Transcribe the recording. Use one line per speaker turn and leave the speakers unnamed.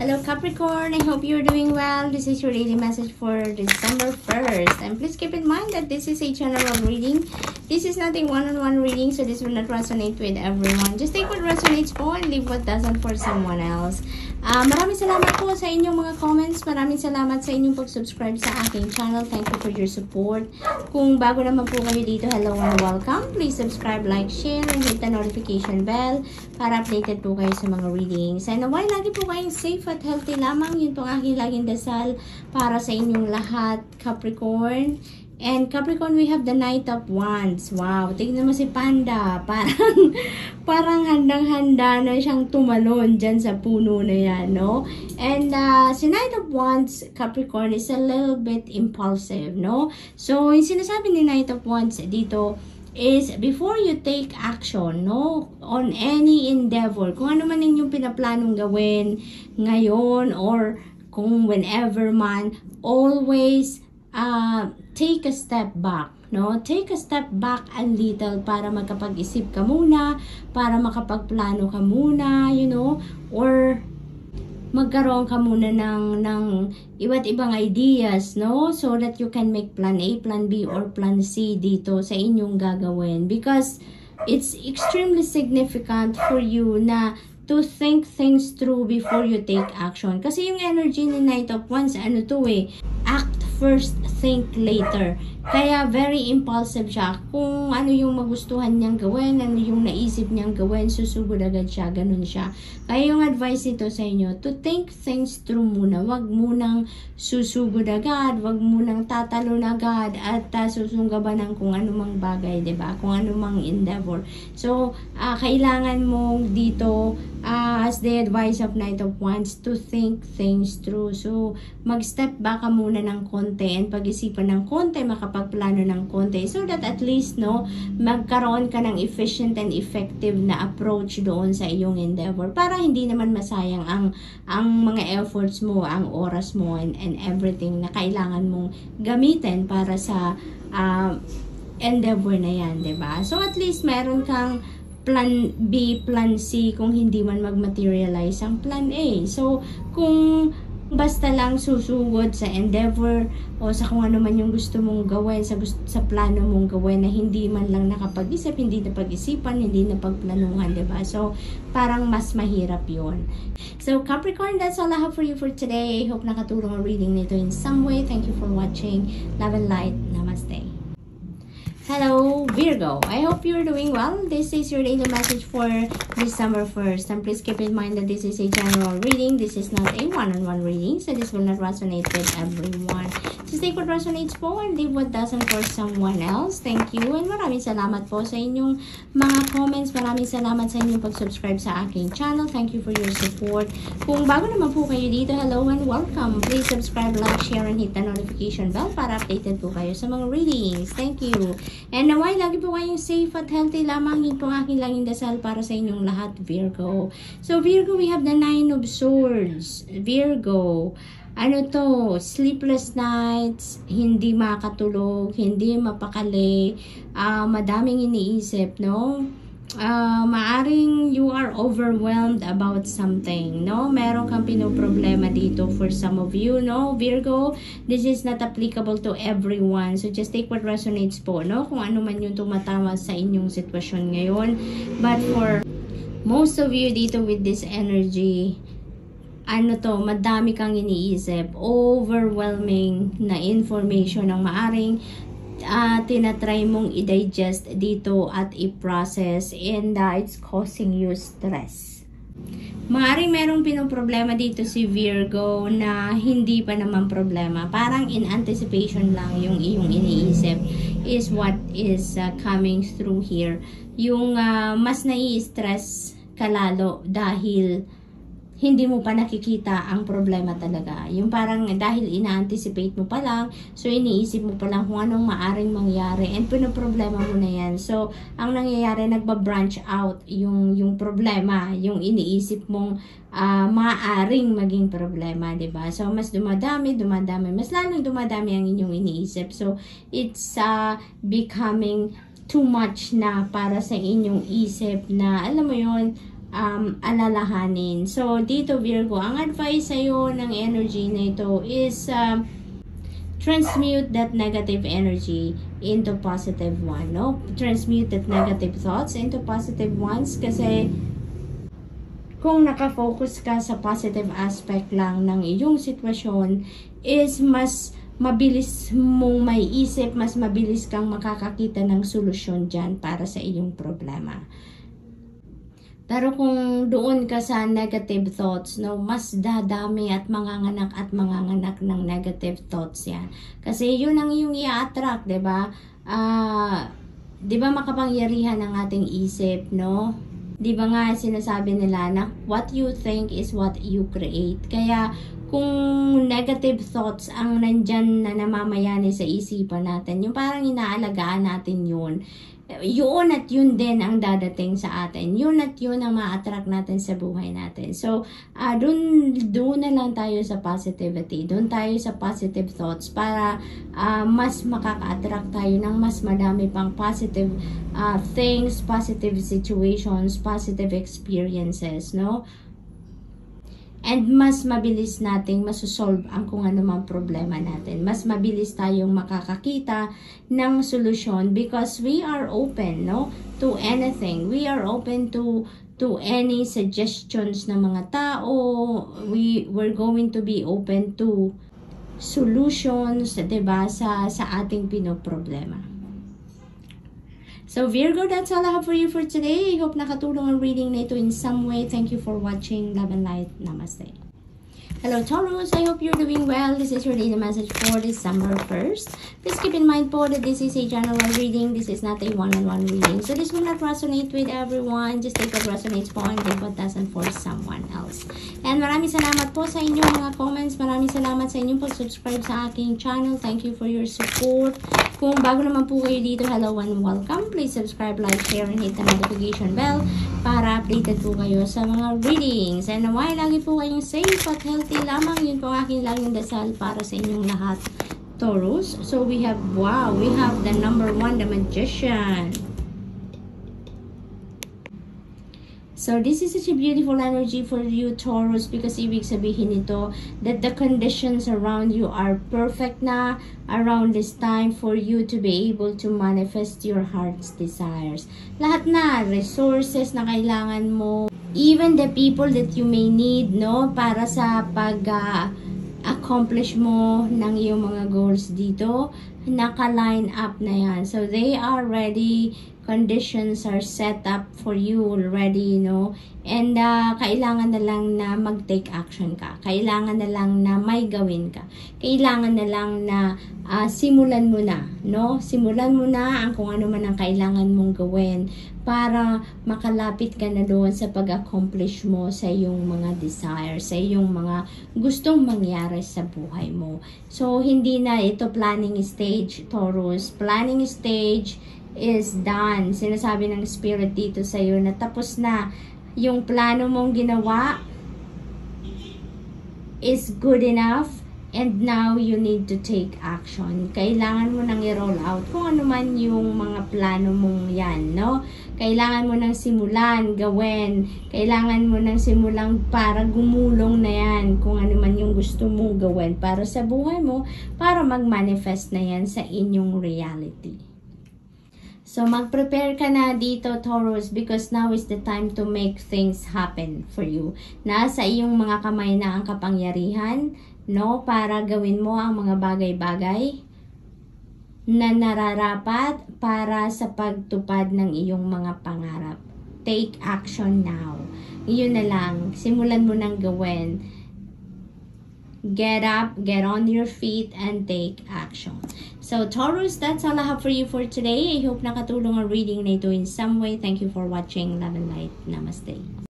Hello Capricorn, I hope you're doing well. This is your daily message for December 1st. And please keep in mind that this is a general reading. This is not a one-on-one -on -one reading, so this will not resonate with everyone. Just take what resonates po and leave what doesn't for someone else. Uh, maraming salamat po sa inyong mga comments. Maraming salamat sa inyong pag-subscribe sa aking channel. Thank you for your support. Kung bago naman po kayo dito, hello and welcome. Please subscribe, like, share, and hit the notification bell para updated po kayo sa mga readings. And naway, lagi po kayong safe at healthy lamang. Yun pong aking laging dasal para sa inyong lahat, Capricorn. And Capricorn, we have the Knight of Wands. Wow, tignan mo si Panda. Parang, parang handang-handa na siyang tumalon dyan sa puno na yan, no? And uh, si Knight of Wands, Capricorn, is a little bit impulsive, no? So, yung sinasabi ni Knight of Wands dito, is before you take action, no, on any endeavor, kung ano man inyong pinaplanong gawin ngayon or kung whenever man, always uh, take a step back. No? Take a step back a little para magkapag-isip ka muna, para makapagplano ka muna, you know, or magkaroon ka muna ng, ng iba't ibang ideas, no? So that you can make plan A, plan B, or plan C dito sa inyong gagawin. Because it's extremely significant for you na to think things through before you take action. Kasi yung energy ni Knight of Wands, ano to eh, act first, think later. Kaya very impulsive siya. Kung ano yung magustuhan niyang gawin, ano yung naisip niyang gawin, susugod agad siya, ganun siya. Kaya yung advice nito sa inyo, to think things through muna. Wag munang susugod agad, wag munang tatalon agad, at uh, susunggaban ng kung anumang bagay, ba diba? Kung anumang endeavor. So, uh, kailangan mong dito, uh, as the advice of Knight of Wands, to think things through. So, mag-step back ka muna ng konti and pag-isipan ng konti, maka makapagplano ng konti so that at least no magkaroon ka ng efficient and effective na approach doon sa iyong endeavor para hindi naman masayang ang ang mga efforts mo, ang oras mo and, and everything na kailangan mong gamitin para sa uh, endeavor na yan, 'di ba? So at least meron kang plan B, plan C kung hindi man mag-materialize ang plan A. So, kung basta lang susugod sa endeavor o sa kung ano man yung gusto mong gawin, sa, gusto, sa plano mong gawin na hindi man lang nakapag-isip, hindi na pag-isipan, hindi na pagplanuhan, ba? So, parang mas mahirap yon So, Capricorn, that's all I have for you for today. I hope nakatulong ang reading nito in some way. Thank you for watching. Love and light. Namaste. Hello, Virgo. I hope you're doing well. This is your daily message for December 1st. And please keep in mind that this is a general reading. This is not a one-on-one -on -one reading. So this will not resonate with everyone. Just take what resonates po and leave what doesn't for someone else. Thank you. And maraming salamat po sa inyong mga comments. Maraming salamat sa inyong pag-subscribe sa aking channel. Thank you for your support. Kung bago naman po kayo dito, hello and welcome. Please subscribe, like, share, and hit the notification bell para updated po kayo sa mga readings. Thank you. And naway, lagi po kayong safe at healthy lamang. Yun po aking langing dasal para sa inyong lahat, Virgo. So, Virgo, we have the Nine of Swords. Virgo, ano to, sleepless nights, hindi makatulog, hindi mapakali, uh, madaming iniisip, no? uh, maaring you are overwhelmed about something, no? Meron kang pinoproblema dito for some of you, no? Virgo, this is not applicable to everyone. So, just take what resonates po, no? Kung ano man yung tumatama sa inyong sitwasyon ngayon. But for most of you dito with this energy, ano to, madami kang iniisip, overwhelming na information ang maaring uh, tinatry mong i-digest dito at i-process and uh, it's causing you stress. Maaaring merong pinoproblema dito si Virgo na hindi pa naman problema. Parang in anticipation lang yung iyong iniisip is what is uh, coming through here. Yung uh, mas nai-stress ka lalo dahil hindi mo pa nakikita ang problema talaga. Yung parang dahil ina-anticipate mo pa lang, so iniisip mo pa lang kung anong maaring mangyari and pinoproblema mo na yan. So, ang nangyayari, nagba-branch out yung, yung problema, yung iniisip mong uh, maaring maging problema, ba diba? So, mas dumadami, dumadami, mas lalong dumadami ang inyong iniisip. So, it's uh, becoming too much na para sa inyong isip na, alam mo yon um, alalahanin. So, dito Virgo, ang advice sa'yo ng energy na ito is um, transmute that negative energy into positive one, no? Transmute that negative thoughts into positive ones kasi kung nakafocus ka sa positive aspect lang ng iyong sitwasyon is mas mabilis mong may isip, mas mabilis kang makakakita ng solusyon dyan para sa iyong problema. Pero kung doon ka sa negative thoughts, no, mas dadami at manganganak at manganganak ng negative thoughts yan. Kasi yun ang yung i-attract, 'di ba? Uh, 'di ba makapangyarihan ang ating isip, no? 'Di ba nga sinasabi nila na what you think is what you create. Kaya kung negative thoughts ang nandyan na namamayani sa isipan natin, yung parang inaalagaan natin yun, yun at yun din ang dadating sa atin. Yun at yun ang ma-attract natin sa buhay natin. So, uh, dun, dun na lang tayo sa positivity. Dun tayo sa positive thoughts para uh, mas makaka-attract tayo ng mas madami pang positive uh, things, positive situations, positive experiences, no? And mas mabilis nating masosolve ang kung ano mang problema natin. Mas mabilis tayong makakakita ng solusyon because we are open, no? To anything. We are open to to any suggestions ng mga tao. We we're going to be open to solutions, 'di ba, sa sa ating pinoproblema. So Virgo, that's all I have for you for today. I hope nakatulong ang reading na ito in some way. Thank you for watching. Love and light. Namaste. Hello Taurus, I hope you're doing well. This is your daily message for December 1st. Please keep in mind po that this is a general reading. This is not a one-on-one -on -one reading. So this will not resonate with everyone. Just take what resonates po and leave what doesn't for someone else. And maraming salamat po sa inyong mga comments. Maraming salamat sa inyong pag-subscribe sa aking channel. Thank you for your support. Kung bago naman po kayo dito, hello and welcome. Please subscribe, like, share, and hit the notification bell para updated po kayo sa mga readings. And naway, lagi po kayong safe at healthy lamang. Yun po ang aking laging dasal para sa inyong lahat. Taurus. So we have, wow, we have the number one, the Magician. So, this is such a beautiful energy for you, Taurus, because ibig sabihin nito that the conditions around you are perfect na around this time for you to be able to manifest your heart's desires. Lahat na, resources na kailangan mo, even the people that you may need, no, para sa pag- uh, accomplish mo ng iyong mga goals dito, naka-line up na yan. So, they are ready conditions are set up for you already, you know. And uh, kailangan na lang na mag-take action ka. Kailangan na lang na may gawin ka. Kailangan na lang na uh, simulan mo na, no? Simulan mo na ang kung ano man ang kailangan mong gawin para makalapit ka na doon sa pag-accomplish mo sa iyong mga desires, sa iyong mga gustong mangyari sa buhay mo. So, hindi na ito planning stage, Taurus. Planning stage is done. Sinasabi ng Spirit dito sa iyo na tapos na yung plano mong ginawa is good enough and now you need to take action. Kailangan mo nang i-roll out kung ano man yung mga plano mong yan, no? Kailangan mo nang simulan, gawin. Kailangan mo nang simulang para gumulong na yan kung ano man yung gusto mong gawin para sa buhay mo, para mag-manifest na yan sa inyong reality. So, mag-prepare ka na dito, Taurus, because now is the time to make things happen for you. Nasa iyong mga kamay na ang kapangyarihan, no? Para gawin mo ang mga bagay-bagay na nararapat para sa pagtupad ng iyong mga pangarap. Take action now. Iyon na lang. Simulan mo nang gawin get up, get on your feet, and take action. So, Taurus, that's all I have for you for today. I hope nakatulong ang reading na ito in some way. Thank you for watching. Love and light. Namaste.